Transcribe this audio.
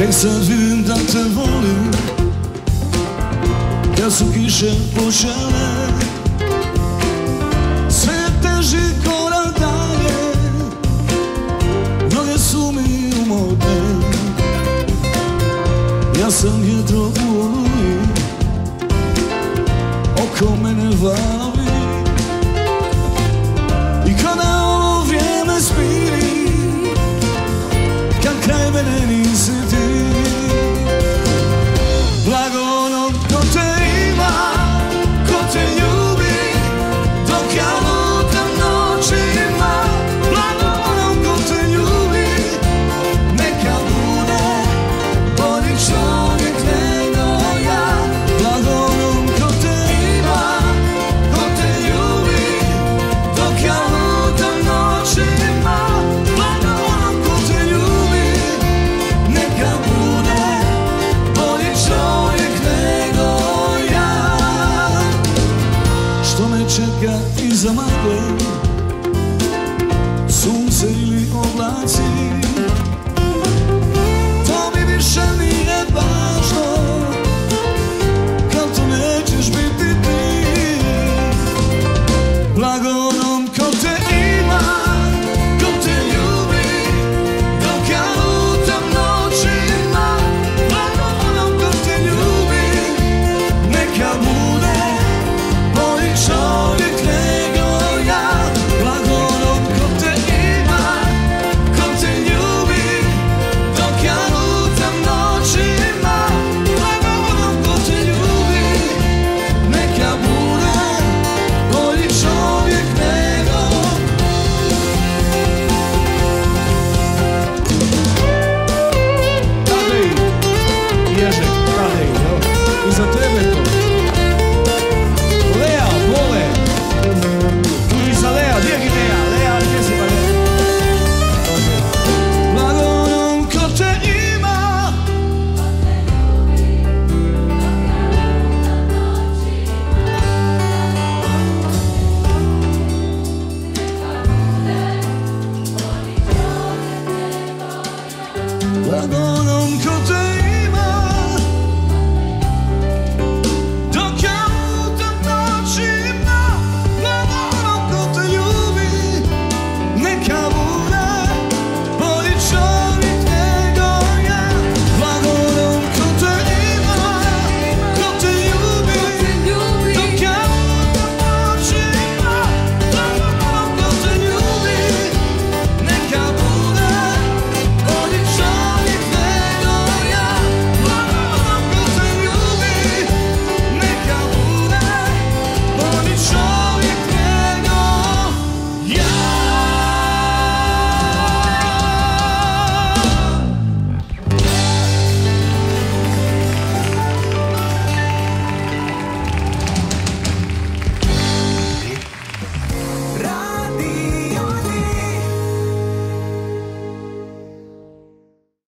Tek sam živim da te volim. Kad su kiše počele Sve teži korak dalje. Noge su mi umorne. Ja sam jedro u oluji Oko mene vali. zamachłem Sunce ili oblaci